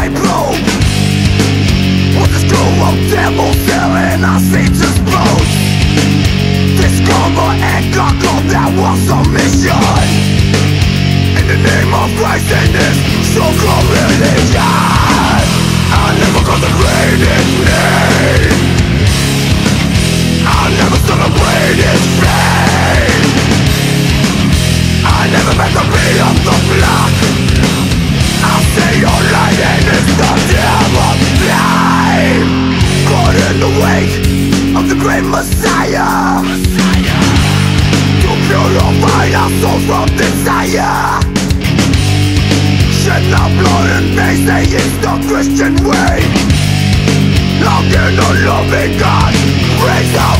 I blow With the screw devil our This and In the name of Christ and so-called religion. I never got the the weight of the great Messiah, Messiah. To purify our souls from desire. Shed the blood and face, that is the Christian way. Loved in a loving God, raise up